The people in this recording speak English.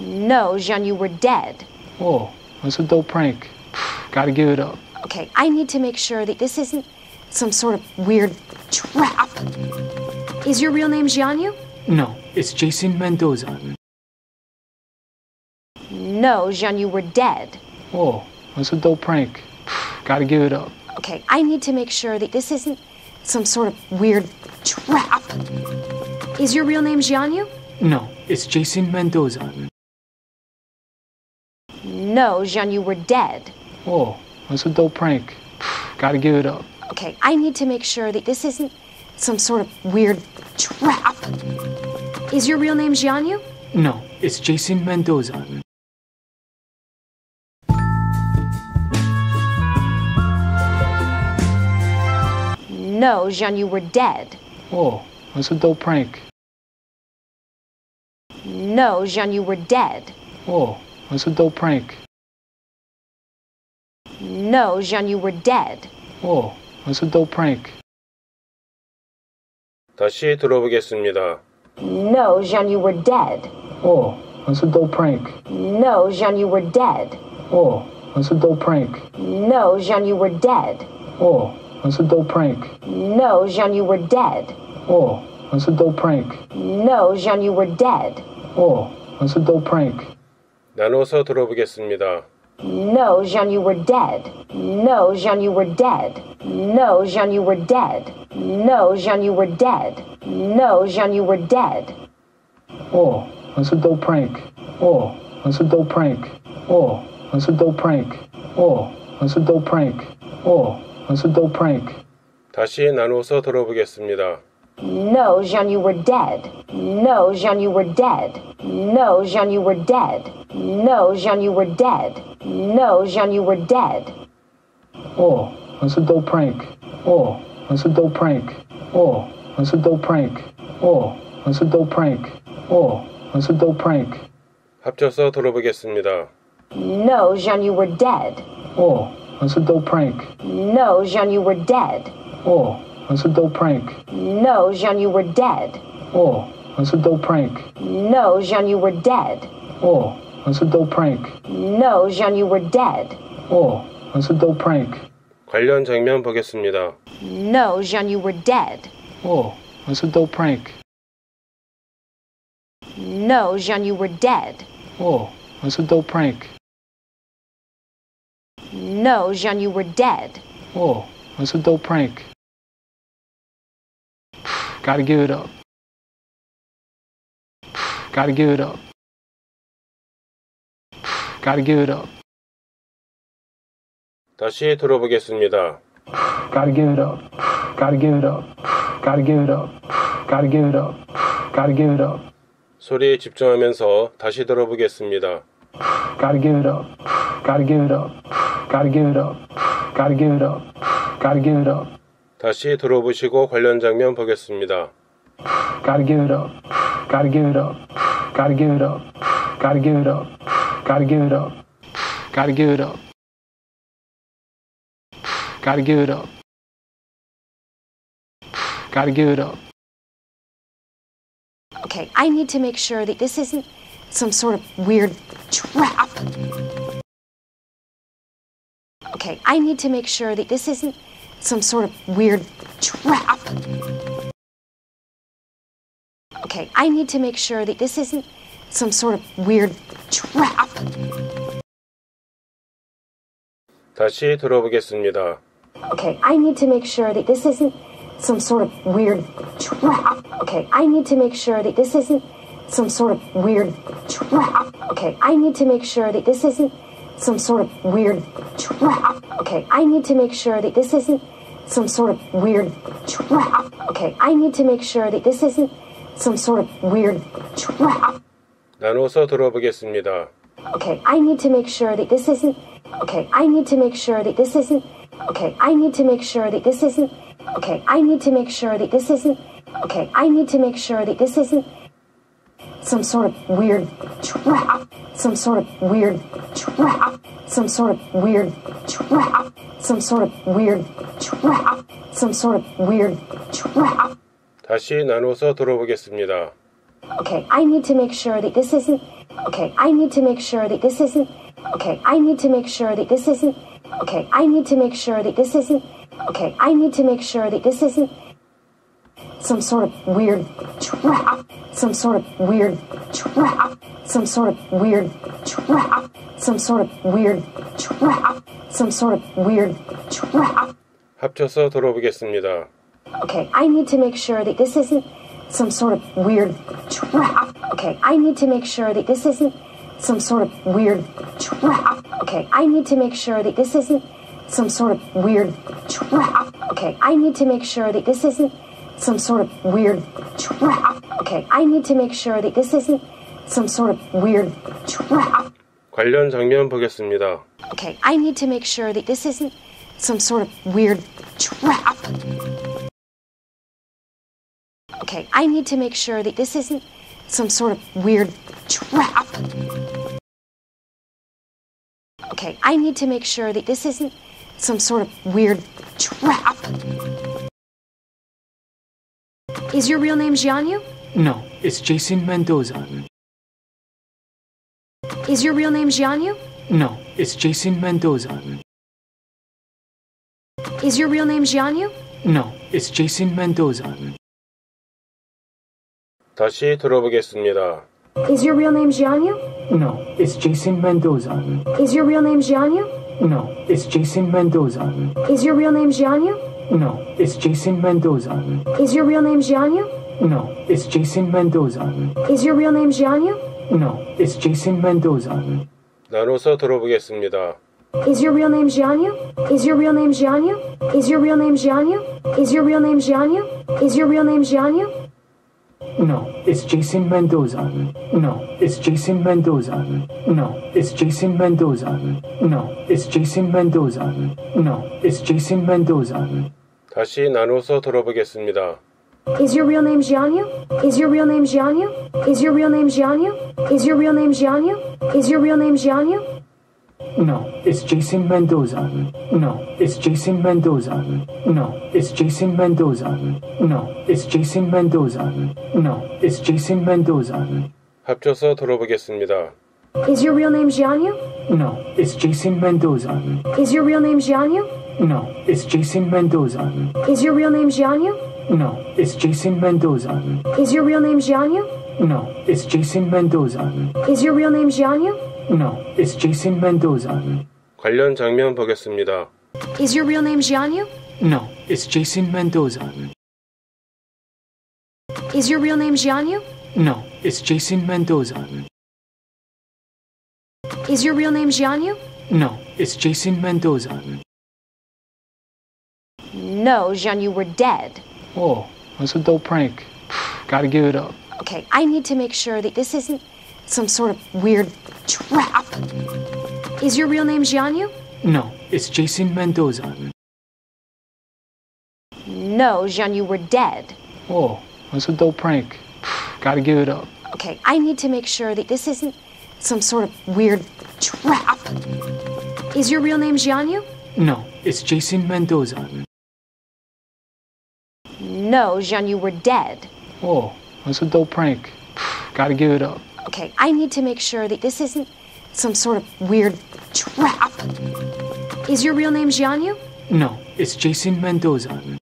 No, Jianyu, were dead. Whoa, that's a dope prank. Gotta give it up. Okay, I need to make sure that this isn't some sort of weird trap. Is your real name Jianyu? No, it's Jason Mendoza. No, Jianyu, were dead. Whoa, that's a dope prank. Gotta give it up. Okay, I need to make sure that this isn't some sort of weird trap. Is your real name Jianyu? No, it's Jason Mendoza. No, Jianyu, were dead. Whoa, that's a dope prank. Gotta give it up. Okay, I need to make sure that this isn't some sort of weird trap. Is your real name Jianyu? No, it's Jason Mendoza. No, Jianyu, were dead. Whoa, that's a dope prank. No, Jianyu, were dead. Whoa, that's a dope prank. No, Jean, you were dead. Whoa, that's a dope prank. 다시 들어보겠습니다. No, Jean, you were dead. Whoa, that's a dope prank. No, Jean, you were dead. Whoa, that's a dope prank. No, Jean, you were dead. Whoa, that's a dope prank. No, Jean, you were dead. Whoa, that's a dope prank. No, Jean, you were dead. Whoa, that's a dope prank. 나눠서 들어보겠습니다. No, Jean, you were dead. No, Jean, you were dead. No, Jean, you were dead. No, Jean, you were dead. No, Jean, you were dead. Whoa, that's a dope prank. Whoa, that's a dope prank. Whoa, that's a dope prank. Whoa, that's a dope prank. Whoa, that's a dope prank. 다시 나눠서 들어보겠습니다. No, Jean, you were dead. No, Jean, you were dead. No, Jean, you were dead. No, Jean, you were dead. No, Jean, you were dead. Whoa, that's a dope prank. Whoa, that's a dope prank. Whoa, that's a dope prank. Whoa, that's a dope prank. Whoa, that's a dope prank. 합쳐서 들어보겠습니다. No, Jean, you were dead. Whoa, that's a dope prank. No, Jean, you were dead. Whoa, that's a dope prank. No, Jean, you were dead. Whoa, that's a dope prank. No, Jean, you were dead. Whoa, that's a dope prank. No, Jean, you were dead. Whoa, that's a dope prank. 관련 장면 보겠습니다. No, Jean, you were dead. Whoa, that's a dope prank. No, Jean, you were dead. Whoa, that's a dope prank. No, Jean, you were dead. Whoa, that's a dope prank. Gotta give it up. Gotta give it up. Gotta give it up. 다시 들어보겠습니다. Gotta give it up. Gotta give it up. Gotta give it up. Gotta give it up. Gotta give it up. 소리에 집중하면서 다시 들어보겠습니다. Gotta give it up. Gotta give it up. Gotta give it up. Gotta give it up. Gotta give it up. 다시 들어보시고 관련 장면 보겠습니다. Gotta give it up. Gotta give it up. Gotta give it up. Gotta give it up. Gotta give it up. Gotta give it up. Gotta give it up. Gotta give it up. Okay, I need to make sure that this isn't some sort of weird trap. Okay, I need to make sure that this isn't some sort of weird trap. Okay, I need to make sure that this isn't some sort of weird trap. 다시 들어보겠습니다. Okay, I need to make sure that this isn't some sort of weird trap. Okay, I need to make sure that this isn't some sort of weird trap. Okay, I need to make sure that this isn't some sort of weird trap. Okay, I need to make sure that this isn't some sort of weird trap. Okay, I need to make sure that this isn't some sort of weird trap. 나눠서 들어보겠습니다. Okay, I need to make sure that this isn't. Okay, I need to make sure that this isn't. Okay, I need to make sure that this isn't. Okay, I need to make sure that this isn't. Okay, I need to make sure that this isn't some sort of weird trap. Some sort of weird trap. Some sort of weird trap. Some sort of weird trap. Some sort of weird trap. 다시 나눠서 들어보겠습니다. Okay, I need to make sure that this isn't. Okay, I need to make sure that this isn't. Okay, I need to make sure that this isn't. Okay, I need to make sure that this isn't. Okay, I need to make sure that this isn't some sort of weird trap. Some sort of weird trap. Some sort of weird trap. Some sort of weird trap. Some sort of weird trap. 합쳐서 들어보겠습니다. Okay, I need to make sure that this isn't some sort of weird trap. Okay, I need to make sure that this isn't some sort of weird trap. Okay, I need to make sure that this isn't some sort of weird trap. Okay, I need to make sure that this isn't some sort of weird trap. Okay, I need to make sure that this isn't some sort of weird trap. 관련 장면 보겠습니다. Okay, I need to make sure that this isn't some sort of weird trap. Okay, I need to make sure that this isn't some sort of weird trap. Okay, I need to make sure that this isn't some sort of weird trap. Is your real name Jianyu? No, it's Jason Mendoza. Is your real name Jianyu? No, it's Jason Mendoza. Is your real name Jianyu? No, it's Jason Mendoza. 다시 들어보겠습니다. Is your real name Jianyu? No, it's Jason Mendoza. Is your real name Jianyu? No, it's Jason Mendoza. Is your real name Jianyu? No, it's Jason Mendoza. Is your real name Jianyu? No, it's Jason Mendoza. Is your real name Jianyu? No, it's Jason Mendoza. 나눠서 들어보겠습니다. Is your real name Jianyu? Is your real name Jianyu? Is your real name Jianyu? Is your real name Jianyu? Is your real name Jianyu? No, it's Jason Mendoza. No, it's Jason Mendoza. No, it's Jason Mendoza. No, it's Jason Mendoza. No, it's Jason Mendoza. 다시 나눠서 들어보겠습니다. Is your real name Jianyu? Is your real name Jianyu? Is your real name Jianyu? Is your real name Jianyu? Is your real name Jianyu? No, it's Jason Mendoza. No, it's Jason Mendoza. No, it's Jason Mendoza. No, it's Jason Mendoza. No, it's Jason Mendoza. 합쳐서 들어보겠습니다. Is your real name Jianyu? No, it's Jason Mendoza. Is your real name Jianyu? No, it's Jason Mendoza. Is your real name Jianyu? No, it's Jason Mendoza. Is your real name Jianyu? No, it's Jason Mendoza. Is your real name Jianyu? No, it's Jason Mendoza. 관련 장면 보겠습니다. Is your real name Jianyu? No, it's Jason Mendoza. Is your real name Jianyu? No, it's Jason Mendoza. Is your real name Jianyu? No, it's Jason Mendoza. No, Jianyu, were dead. Whoa, that's a dope prank. Gotta give it up. Okay, I need to make sure that this isn't some sort of weird trap. Is your real name Jianyu? No, it's Jason Mendoza. No, Jianyu, we're dead. Whoa, that's a dope prank. Gotta give it up. Okay, I need to make sure that this isn't some sort of weird trap. Is your real name Jianyu? No, it's Jason Mendoza. No, Jianyu, we're dead. Whoa, that's a dope prank. Gotta give it up. Okay, I need to make sure that this isn't some sort of weird trap. Is your real name Jianyu? No, it's Jason Mendoza.